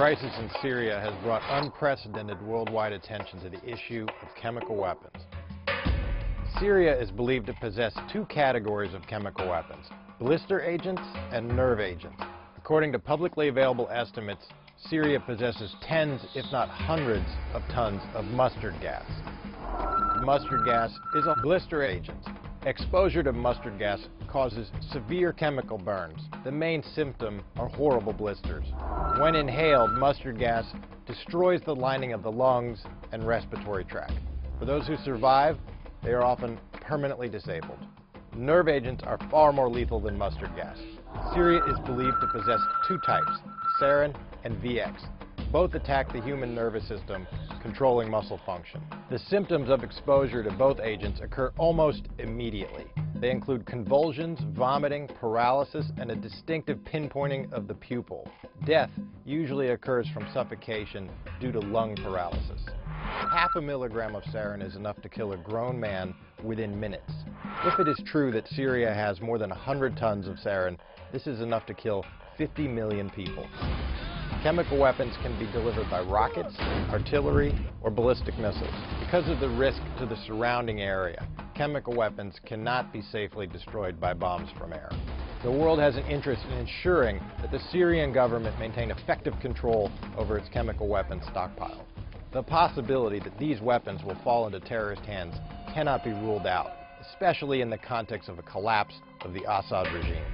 crisis in Syria has brought unprecedented worldwide attention to the issue of chemical weapons. Syria is believed to possess two categories of chemical weapons, blister agents and nerve agents. According to publicly available estimates, Syria possesses tens, if not hundreds, of tons of mustard gas. Mustard gas is a blister agent. Exposure to mustard gas causes severe chemical burns. The main symptom are horrible blisters. When inhaled, mustard gas destroys the lining of the lungs and respiratory tract. For those who survive, they are often permanently disabled. Nerve agents are far more lethal than mustard gas. Syria is believed to possess two types, sarin and VX. Both attack the human nervous system, controlling muscle function. The symptoms of exposure to both agents occur almost immediately. They include convulsions, vomiting, paralysis, and a distinctive pinpointing of the pupil. Death usually occurs from suffocation due to lung paralysis. Half a milligram of sarin is enough to kill a grown man within minutes. If it is true that Syria has more than 100 tons of sarin, this is enough to kill 50 million people. Chemical weapons can be delivered by rockets, artillery, or ballistic missiles. Because of the risk to the surrounding area, chemical weapons cannot be safely destroyed by bombs from air. The world has an interest in ensuring that the Syrian government maintain effective control over its chemical weapons stockpile. The possibility that these weapons will fall into terrorist hands cannot be ruled out, especially in the context of a collapse of the Assad regime.